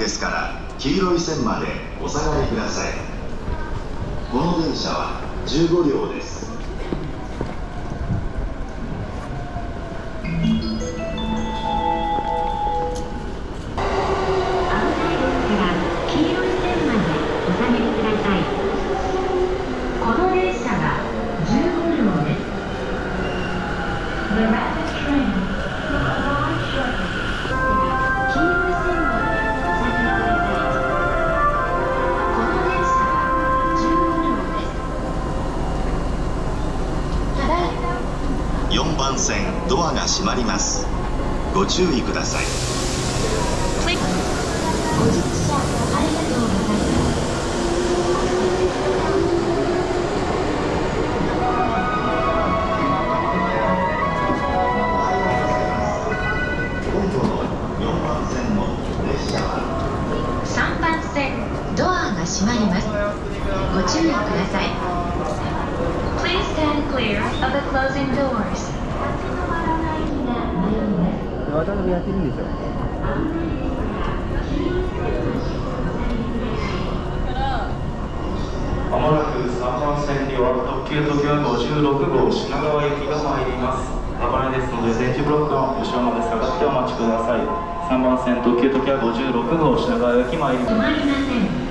ですから黄色い線までお下がりください。この電車は15両で幹線ドアが閉まります。ご注意ください。やってるんですよまもなく3番線には特急時は56号品川行きが参ります。危ないですので電池ブロックの後ろまで下がってお待ちください。3番線特急時は56号品川行き参ります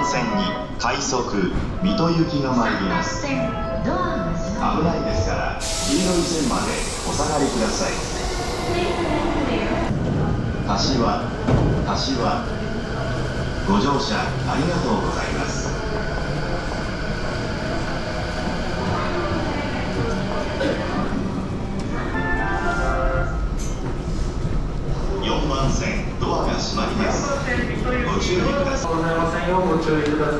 本線に快速水戸行きが参ります。危ないですから黄色い線までお下がりください。柏柏ご乗車ありがとうございます。ま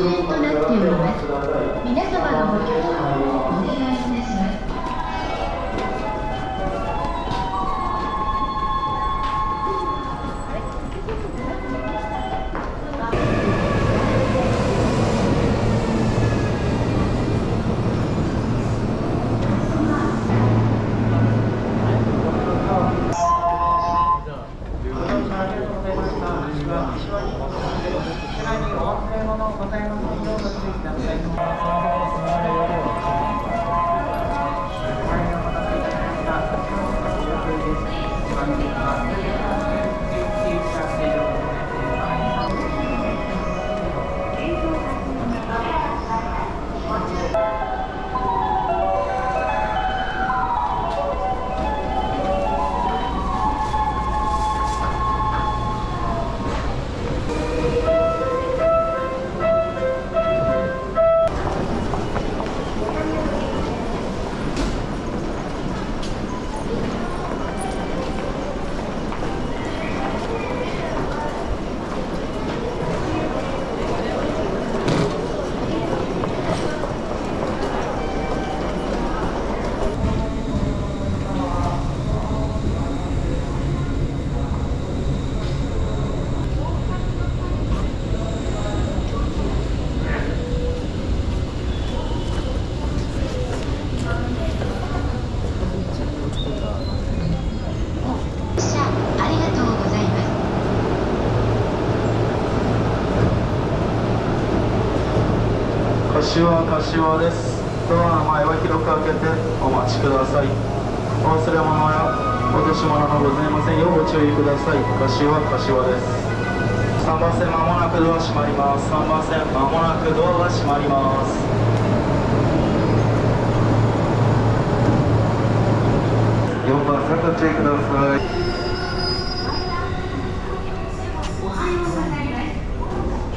禁煙となっております。柏柏です。ドアの前は広く開けてお待ちください。お忘れ物や落とし物のございません。ようご注意ください。柏柏です。3番線まもなくドア閉まります。3番線まもなくドアが閉まります。4番線ご注意くださいおはようございます。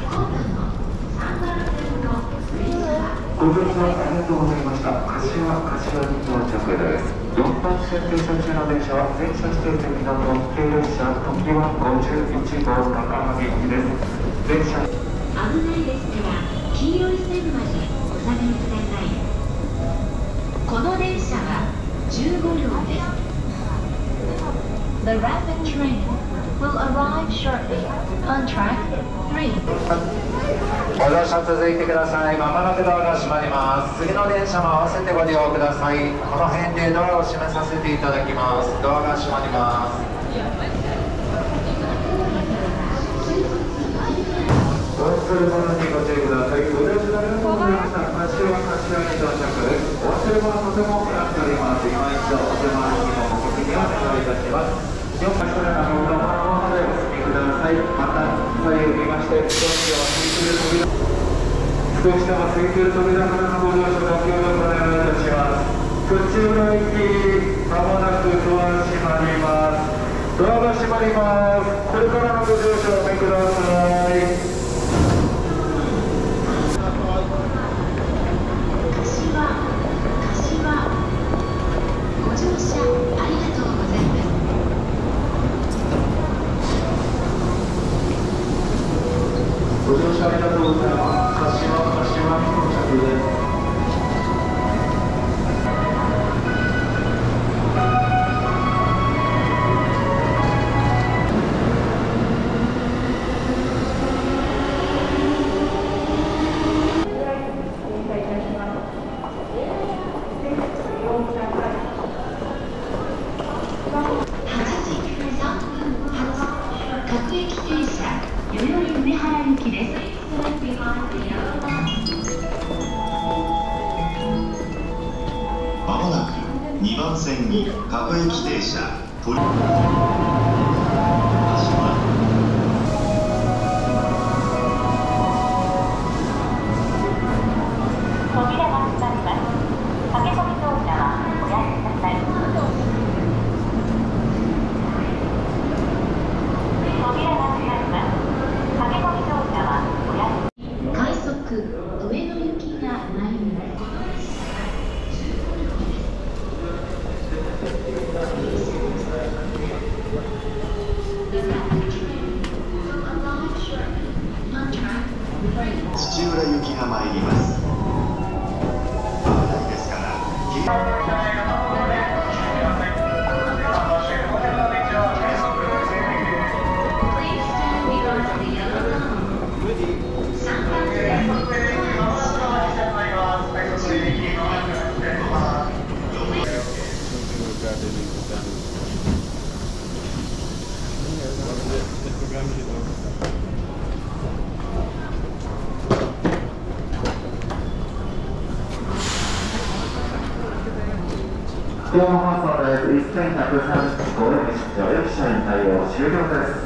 今度の3番線の電車はご乗車ありがとうございました。到着です。4番線停車中の電車は全車指定席の特急列車時は51号高萩行きです。電車。危ないです。から黄色い線までお下がりください。この電車。は15両です。The rapid train will arrive shortly on track 3. ご乗車続いてください。まもなくドアが閉まります。次の電車も合わせてご利用ください。この辺でドアを閉めさせていただきます。ドアが閉まります。お忘れ物にご注意ください。ご乗車ありがとうございました。柏柏に到着です。お忘れ物とても多くなっております。今一度お手回りにもご確認をお願いいたします。ださい。また左右見まして、少しでも空いている扉少しでも空いている扉からご乗車ご協力お願いいたします。口浦行き、まもなくドア閉まります。ドアが閉まります。これからのご乗車お見ください。まもなく2番線に各駅停車。鳥柏土浦行きが参ります危ないですから放送です。1135円出張駅舎に対応終了です。